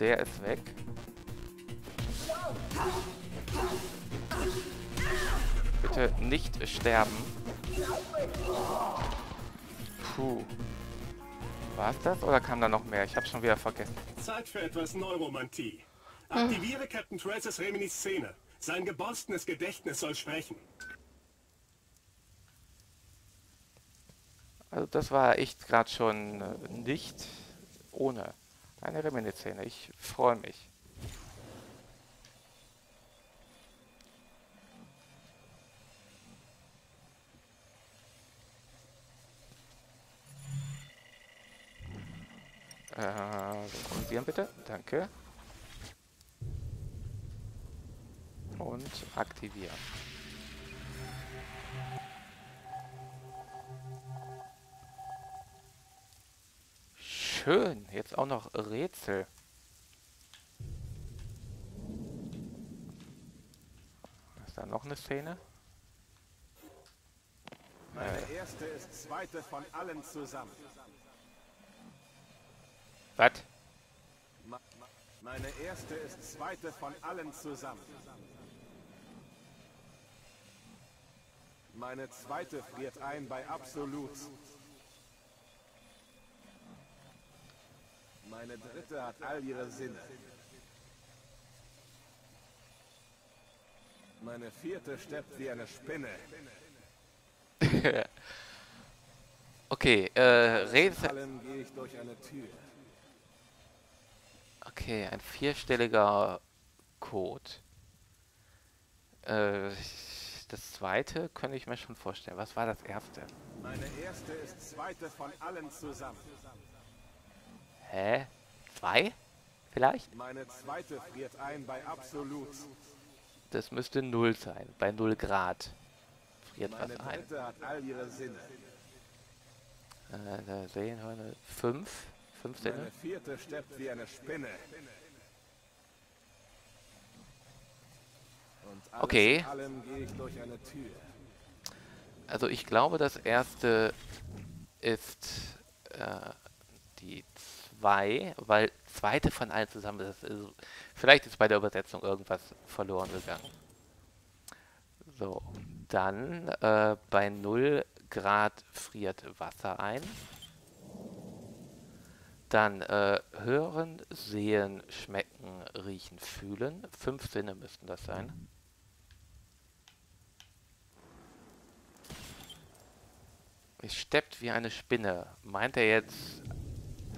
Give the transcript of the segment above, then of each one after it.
der ist weg. Bitte nicht sterben. Puh. War es das oder kam da noch mehr? Ich habe schon wieder vergessen. Zeit für etwas Neuromantie. Aktiviere Captain Traces Reminiscene. Sein geborstenes Gedächtnis soll sprechen. Also das war echt gerade schon äh, nicht ohne eine Reminiscene. Ich freue mich. Äh, bitte. Danke. Und aktivieren. Schön. Jetzt auch noch Rätsel. Ist da noch eine Szene? Meine erste ist zweite von allen zusammen. Was? Meine erste ist zweite von allen zusammen. Meine zweite friert ein bei Absolut. Meine dritte hat all ihre Sinne. Meine vierte steppt wie eine Spinne. Okay, äh, Tür. Okay, ein vierstelliger Code. Äh, das zweite könnte ich mir schon vorstellen. Was war das erste? Meine erste ist zweite von allen zusammen. Hä? Zwei? Vielleicht? Meine zweite friert ein bei Absolut. Das müsste null sein. Bei null Grad friert was Meine ein. dritte hat all ihre Sinne. Äh, da sehen wir eine fünf. Fünf Meine Sinne. vierte steppt wie eine Spinne. Okay. in allem gehe ich durch eine Tür. Also ich glaube, das erste ist äh, die zwei, weil zweite von allen zusammen ist. Also vielleicht ist bei der Übersetzung irgendwas verloren gegangen. So, dann äh, bei 0 Grad friert Wasser ein. Dann äh, hören, sehen, schmecken, riechen, fühlen. Fünf Sinne müssten das sein. Es steppt wie eine Spinne. Meint er jetzt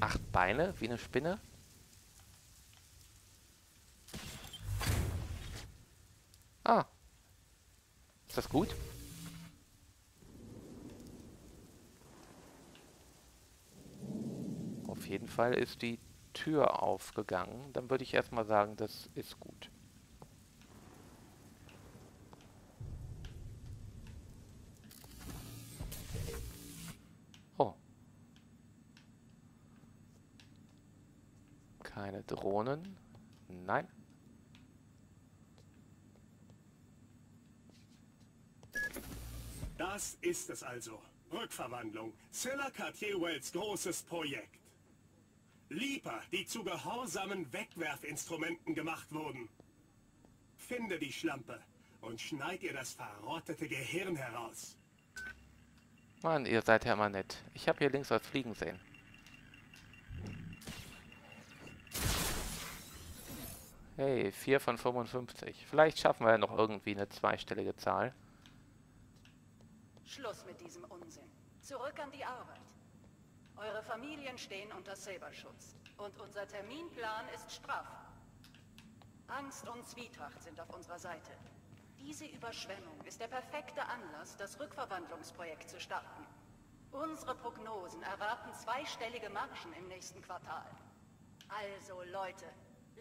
acht Beine wie eine Spinne? Ah. Ist das gut? Auf jeden Fall ist die Tür aufgegangen. Dann würde ich erstmal sagen, das ist gut. Keine Drohnen. Nein. Das ist es also. Rückverwandlung. Scylla Cartier Wells großes Projekt. Lieber, die zu gehorsamen Wegwerfinstrumenten gemacht wurden. Finde die Schlampe und schneid ihr das verrottete Gehirn heraus. Mann, ihr seid ja immer nett. Ich habe hier links was fliegen sehen. Hey, 4 von 55. Vielleicht schaffen wir ja noch irgendwie eine zweistellige Zahl. Schluss mit diesem Unsinn. Zurück an die Arbeit. Eure Familien stehen unter Saberschutz. Und unser Terminplan ist straff. Angst und Zwietracht sind auf unserer Seite. Diese Überschwemmung ist der perfekte Anlass, das Rückverwandlungsprojekt zu starten. Unsere Prognosen erwarten zweistellige Margen im nächsten Quartal. Also Leute,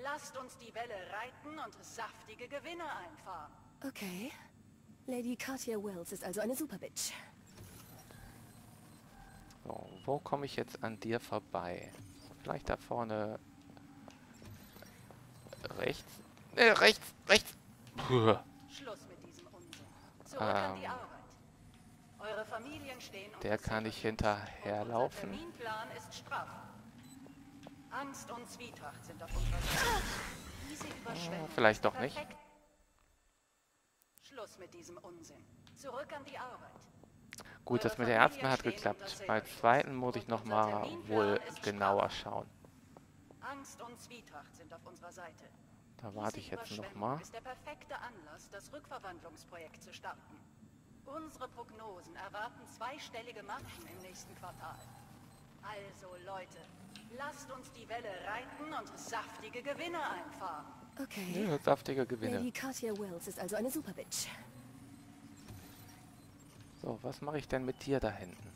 lasst uns die Welle reiten und saftige Gewinne einfahren. Okay. Lady Cartier Wells ist also eine Superbitch. So, wo komme ich jetzt an dir vorbei? Vielleicht da vorne. Rechts? Ne, rechts, rechts. Puh. Schluss mit diesem Unsinn. Zurück an die Ähm, Arbeit. Eure Familien stehen unter der kann. Und hinterherlaufen. Unser Terminplan ist straff. Angst und Zwietracht sind auf unserer Seite. Diese Überschwemmung vielleicht doch nicht. Schluss mit diesem Unsinn. Zurück an die Arbeit. Gut, das mit der ersten hat geklappt. Bei der zweiten muss ich nochmal wohl genauer schauen. Angst und Zwietracht sind auf unserer Seite. Da warte ich jetzt Überschwemmung nochmal. ist der perfekte Anlass, das Rückverwandlungsprojekt zu starten. Unsere Prognosen erwarten zweistellige Margen im nächsten Quartal. Also Leute, lasst uns die Welle reiten und saftige Gewinne einfahren. Okay. Ja, saftige Gewinne. Lady Katia Wells ist also eine Superbitch. So, was mache ich denn mit dir da hinten?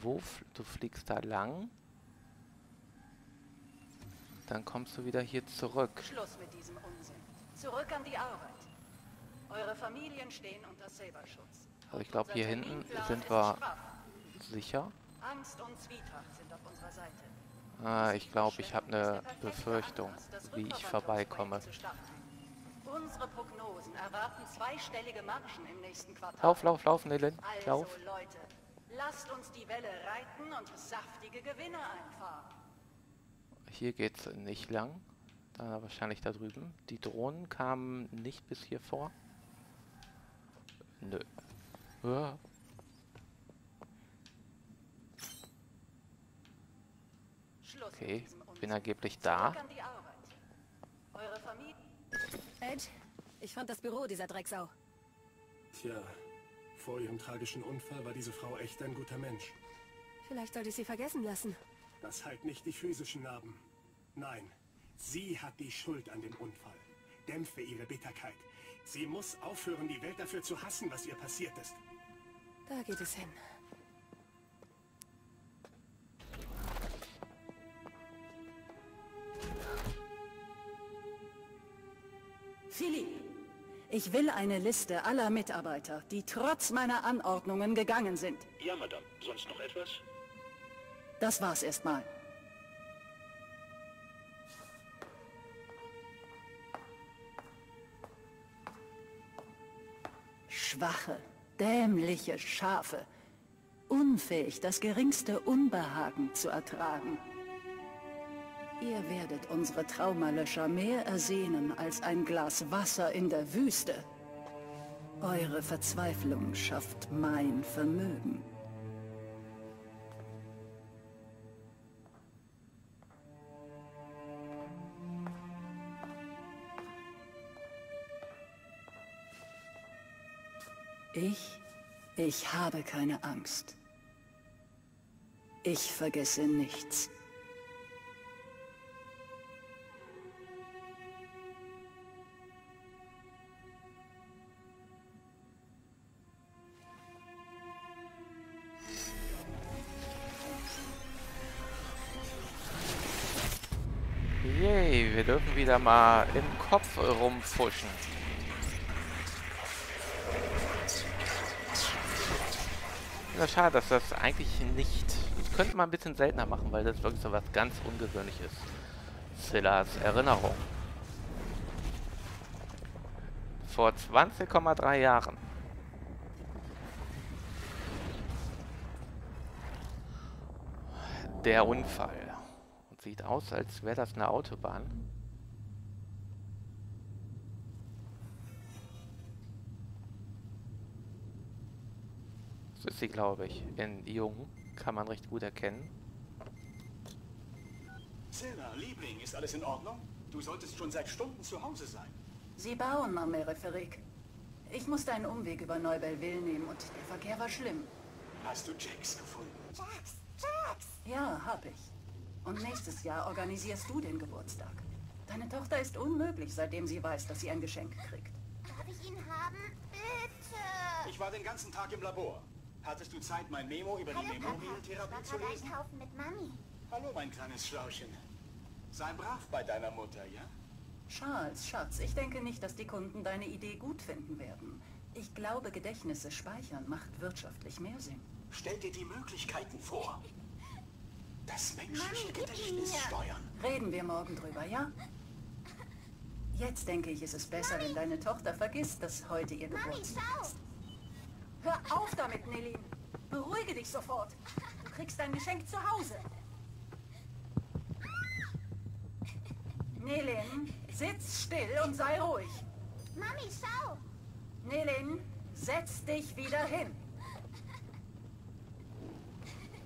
Wo fl du fliegst da lang? Dann kommst du wieder hier zurück. Schluss mit diesem Unsinn. Zurück an die Arbeit. Eure Familien stehen unter Saberschutz. Also ich glaube, hier hinten sind wir straff. sicher. Angst und Zwietracht sind auf unserer Seite. Ah, ich glaube, ich habe eine Befürchtung, wie ich vorbeikomme. Unsere Prognosen erwarten zweistellige Margen im nächsten Quartal. Lauf, lauf, lauf, Nilin. Also Lauf. Leute, lasst uns die Welle reiten und saftige Gewinne einfahren. Hier geht's nicht lang. Da wahrscheinlich da drüben. Die Drohnen kamen nicht bis hier vor. Nö. Ja. Schluss Okay, diesem bin angeblich da. Ed, ich fand das Büro dieser Drecksau. Tja, vor ihrem tragischen Unfall war diese Frau echt ein guter Mensch. Vielleicht sollte ich sie vergessen lassen. Das halt nicht die physischen Narben. Nein, sie hat die Schuld an dem Unfall. Dämpfe ihre Bitterkeit. Sie muss aufhören, die Welt dafür zu hassen, was ihr passiert ist. Da geht es hin. Ich will eine Liste aller Mitarbeiter, die trotz meiner Anordnungen gegangen sind. Ja, Madame. Sonst noch etwas? Das war's erstmal. Schwache, dämliche Schafe. Unfähig, das geringste Unbehagen zu ertragen. Ihr werdet unsere Traumalöscher mehr ersehnen als ein Glas Wasser in der Wüste. Eure Verzweiflung schafft mein Vermögen. Ich, ich habe keine Angst. Ich vergesse nichts. Wir dürfen wieder mal im Kopf rumfuschen. Ja, schade, dass das eigentlich nicht... Das könnte man ein bisschen seltener machen, weil das wirklich so was ganz Ungewöhnliches ist. Zillas Erinnerung. Vor 20,3 Jahren. Der Unfall. Sieht aus, als wäre das eine Autobahn. Das ist sie, glaube ich. In Jung kann man recht gut erkennen. Zilla, Liebling, ist alles in Ordnung? Du solltest schon seit Stunden zu Hause sein. Sie bauen, Mamere Ferrik. Ich musste einen Umweg über Neubellville nehmen und der Verkehr war schlimm. Hast du Jax gefunden? Jax, Jax! Ja, hab ich. Und nächstes Jahr organisierst du den Geburtstag. Deine Tochter ist unmöglich, seitdem sie weiß, dass sie ein Geschenk kriegt. Darf ich ihn haben? Bitte! Ich war den ganzen Tag im Labor. Hattest du Zeit, mein Memo über die Hallo, Papa. Memorial-Therapie War zu lesen? einkaufen mit Mami. Hallo, mein kleines Schlauchen. Sei brav bei deiner Mutter, ja? Charles, Schatz, ich denke nicht, dass die Kunden deine Idee gut finden werden. Ich glaube, Gedächtnisse speichern macht wirtschaftlich mehr Sinn. Stell dir die Möglichkeiten vor. Das menschliche Mami, Gedächtnis steuern. Reden wir morgen drüber, ja? Jetzt denke ich, ist es besser, wenn deine Tochter vergisst, dass heute ihr Mami, Geburtstag schau! ist. Hör auf damit, Nelly. Beruhige dich sofort. Du kriegst dein Geschenk zu Hause. Nelin, sitz still und sei ruhig. Mami, schau. Nelin, setz dich wieder hin.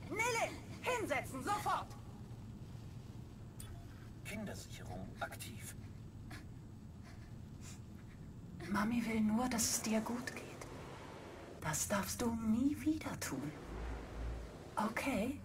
Nelin, hinsetzen, sofort. Kindersicherung aktiv. Mami will nur, dass es dir gut geht. Das darfst du nie wieder tun. Okay?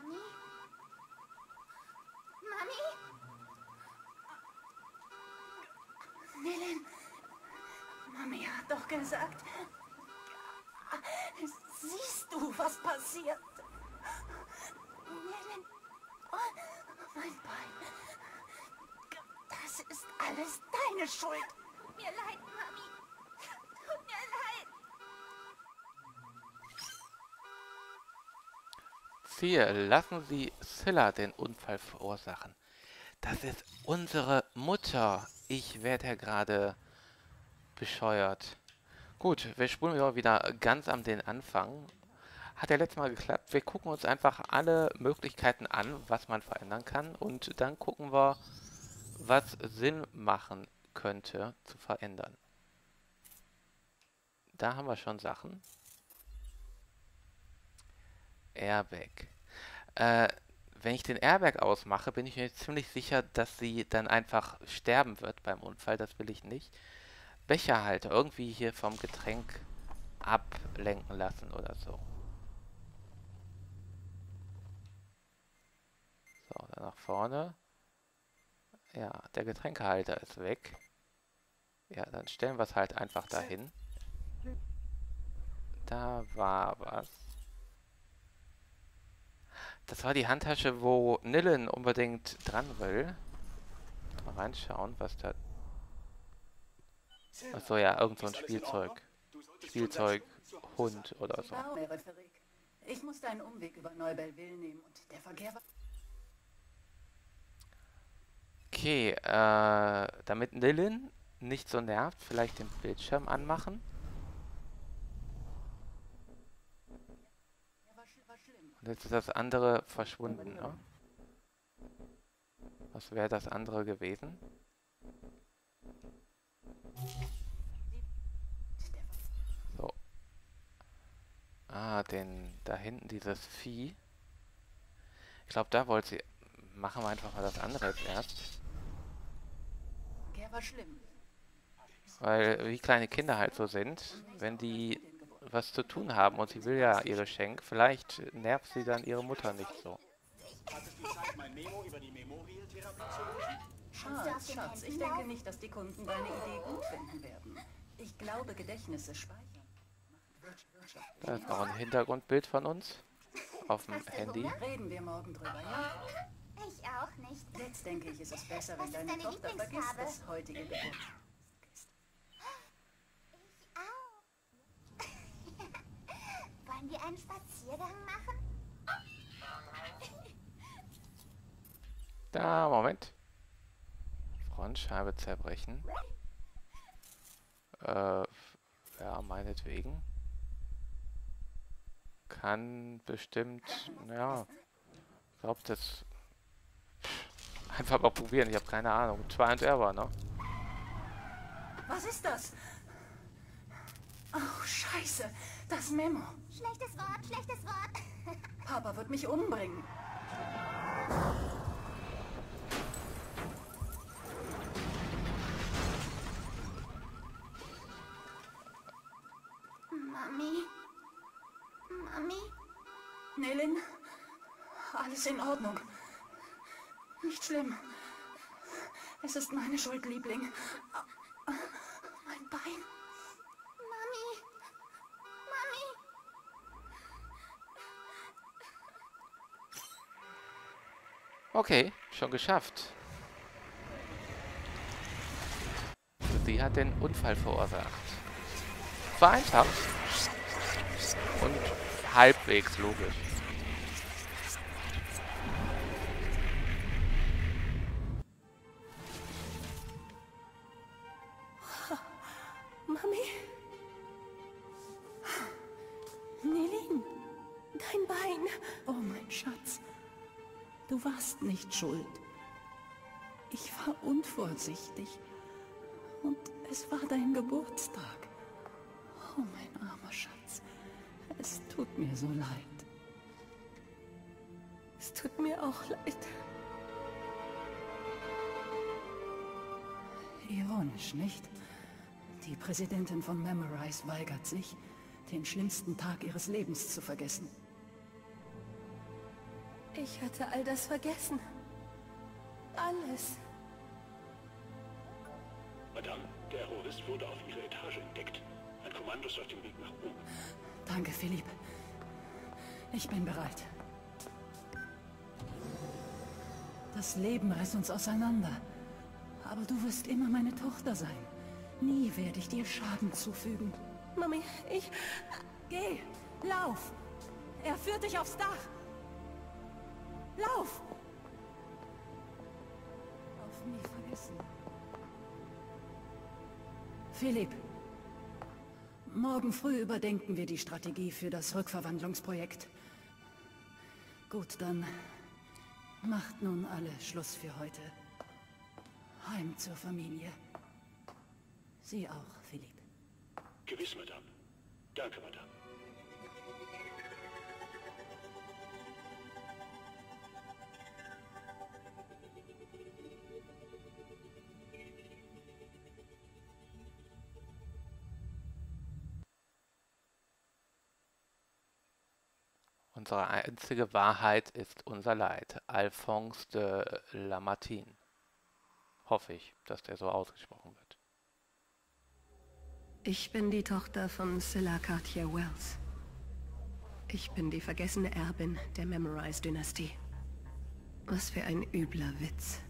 Mami? Mami? Nelin, Mami hat doch gesagt. Siehst du, was passiert? Nelin, oh, mein Bein. Das ist alles deine Schuld. Mir leid, Mami. Tut mir leid. Ziel, lassen Sie Scylla den Unfall verursachen. Das ist unsere Mutter. Ich werde ja gerade bescheuert. Gut, wir spulen wieder ganz am den Anfang. Hat ja letztes Mal geklappt. Wir gucken uns einfach alle Möglichkeiten an, was man verändern kann. Und dann gucken wir, was Sinn machen könnte zu verändern. Da haben wir schon Sachen. Airbag. Äh, wenn ich den Airbag ausmache, bin ich mir ziemlich sicher, dass sie dann einfach sterben wird beim Unfall. Das will ich nicht. Becherhalter irgendwie hier vom Getränk ablenken lassen oder so. So, dann nach vorne. Ja, der Getränkehalter ist weg. Ja, dann stellen wir es halt einfach dahin. Da war was. Das war die Handtasche, wo Nillen unbedingt dran will. Mal reinschauen, was da... Achso, ja, irgend so ein Spielzeug. Spielzeug, Hund oder so. Warum, Referik? Ich musste einen Umweg über Neubellville nehmen und der Verkehr war... Okay, äh, damit Nillen nicht so nervt, vielleicht den Bildschirm anmachen. Und jetzt ist das andere verschwunden, ne? Was wäre das andere gewesen? So. Ah, den, da hinten dieses Vieh. Ich glaube, da wollte sie... Machen wir einfach mal das andere jetzt erst. Der war schlimm. Weil wie kleine Kinder halt so sind, wenn die was zu tun haben und sie will ja ihr Geschenk, vielleicht nervt sie dann ihre Mutter nicht so. Schatz, Schatz, ich denke nicht, dass die Kunden deine Idee gut finden werden. Ich glaube, Gedächtnisse speichern. Da ist noch ein Hintergrundbild von uns auf dem Handy. Reden wir morgen drüber, ja? Auch nicht. Jetzt denke ich, ist es besser, wenn deine deine Tochter vergisst, das heutige Geburt. Ich auch. Wollen wir einen Spaziergang machen? Da, Moment. Frontscheibe zerbrechen. Äh, ja, meinetwegen. Kann bestimmt, ja, ich glaube, das einfach mal probieren. Ich habe keine Ahnung. Try and error, ne? Was ist das? Oh, scheiße. Das Memo. Schlechtes Wort, schlechtes Wort. Papa wird mich umbringen. Mami? Mami? Nelin, alles in Ordnung. Nicht schlimm. Es ist meine Schuld, Liebling. Mein Bein. Mami? Mami? Okay, schon geschafft. Sie hat den Unfall verursacht. War einfach. Und halbwegs logisch. Dein Bein. Oh, mein Schatz. Du warst nicht schuld. Ich war unvorsichtig. Und es war dein Geburtstag. Oh, mein armer Schatz. Es tut mir so leid. Es tut mir auch leid. Ironisch, nicht? Die Präsidentin von Memorize weigert sich, den schlimmsten Tag ihres Lebens zu vergessen. Ich hatte all das vergessen. Alles. Madame, der Terrorist wurde auf Ihrer Etage entdeckt. Ein Kommando ist auf dem Weg nach oben. Danke, Philipp. Ich bin bereit. Das Leben reißt uns auseinander. Aber du wirst immer meine Tochter sein. Nie werde ich dir Schaden zufügen. Mami, ich... Geh! Lauf! Er führt dich aufs Dach! Lauf! Auf nie vergessen. Philipp, morgen früh überdenken wir die Strategie für das Rückverwandlungsprojekt. Gut, dann macht nun alle Schluss für heute. Heim zur Familie. Sie auch, Philipp. Gewiss, Madame. Danke, Madame. Unsere einzige Wahrheit ist unser Leid. Alphonse de Lamartine. Hoffe ich, dass der so ausgesprochen wird. Ich bin die Tochter von Scylla Cartier Wells. Ich bin die vergessene Erbin der Memorize-Dynastie. Was für ein übler Witz.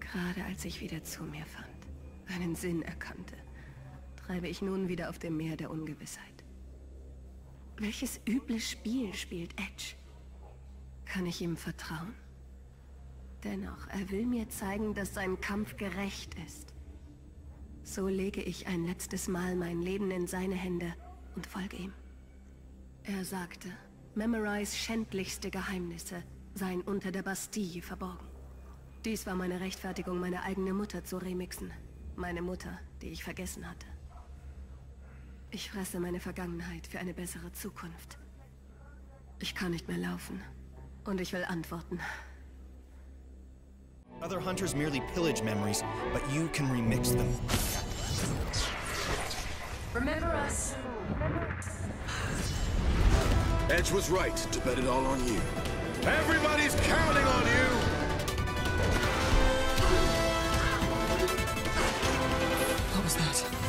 Gerade als ich wieder zu mir fand, einen Sinn erkannte, treibe ich nun wieder auf dem Meer der Ungewissheit. Welches üble Spiel spielt Edge? Kann ich ihm vertrauen? Dennoch, er will mir zeigen, dass sein Kampf gerecht ist. So lege ich ein letztes Mal mein Leben in seine Hände und folge ihm. Er sagte, Memorize schändlichste Geheimnisse seien unter der Bastille verborgen. Dies war meine Rechtfertigung, meine eigene Mutter zu remixen. Meine Mutter, die ich vergessen hatte. Ich fresse meine Vergangenheit für eine bessere Zukunft. Ich kann nicht mehr laufen. Und ich will antworten. Other hunters merely pillage memories, but you can remix them. Remember us. Edge was right to bet it all on you. Everybody's counting on you! What was that?